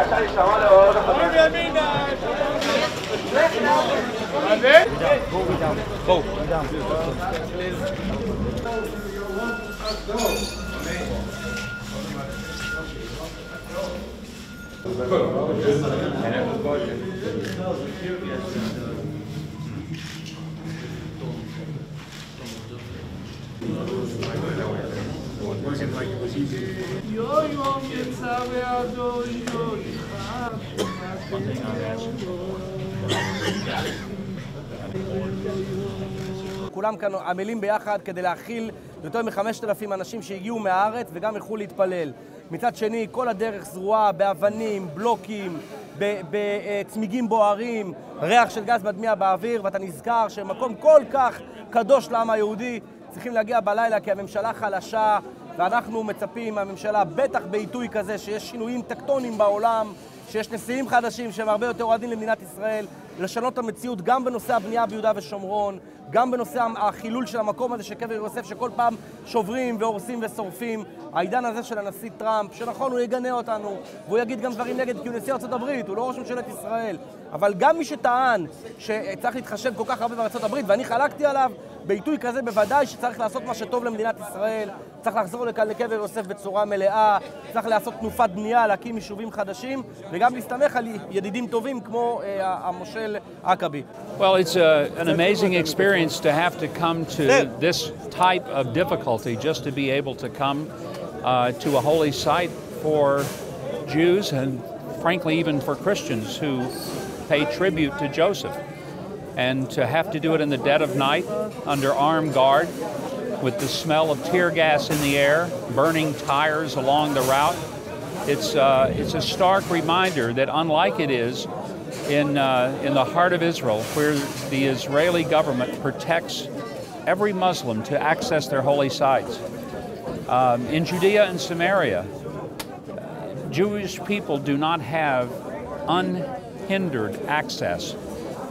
acá de esta hora o A ver. Go, go down. Go. Go down. Thank you. כולם כאן עמלים ביחד כדי להכיל יותר מחמשת אלפים אנשים שהגיעו מהארץ וגם ילכו להתפלל. מצד שני, כל הדרך זרועה באבנים, בלוקים, בצמיגים בוערים, ריח של גז מדמיע באוויר, ואתה נזכר שמקום כל כך קדוש לעם היהודי צריכים להגיע בלילה כי הממשלה חלשה ואנחנו מצפים מהממשלה, בטח בעיתוי כזה, שיש שינויים טקטוניים בעולם, שיש נשיאים חדשים שהם הרבה יותר אוהדים למדינת ישראל, לשנות את המציאות גם בנושא הבנייה ביהודה ושומרון, גם בנושא החילול של המקום הזה של קבר יוסף, שכל פעם שוברים והורסים ושורפים. העידן הזה של הנשיא טראמפ, שנכון, הוא יגנה אותנו, והוא יגיד גם דברים נגד, כי הוא נשיא ארצות הברית, הוא לא ראש ממשלת ישראל. אבל גם מי שטען שצריך להתחשב כל כך הרבה בארצות הברית, ואני חלקתי עליו, בעיתוי כזה בוודאי שצריך לעשות מה שטוב למדינת ישראל, צריך לחזור לכאן לקבר יוסף בצורה מלאה, צריך לעשות תנופת בנייה, להקים יישובים חדשים, וגם להסתמך על ידידים טובים כמו אה, המושל עכבי. Well, it's a, an amazing experience to have to come to this type of difficulty just to be able to come uh, to a holy site for Jews and, frankly, even for Christians who pay tribute to Joseph. And to have to do it in the dead of night under armed guard with the smell of tear gas in the air, burning tires along the route. It's, uh, it's a stark reminder that, unlike it is in, uh, in the heart of Israel, where the Israeli government protects every Muslim to access their holy sites, um, in Judea and Samaria, Jewish people do not have unhindered access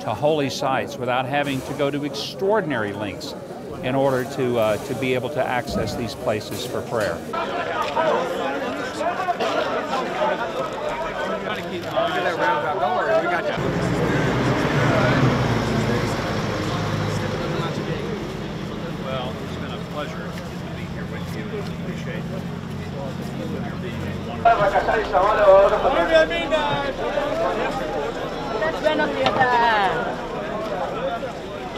to holy sites without having to go to extraordinary lengths in order to, uh, to be able to access these places for prayer.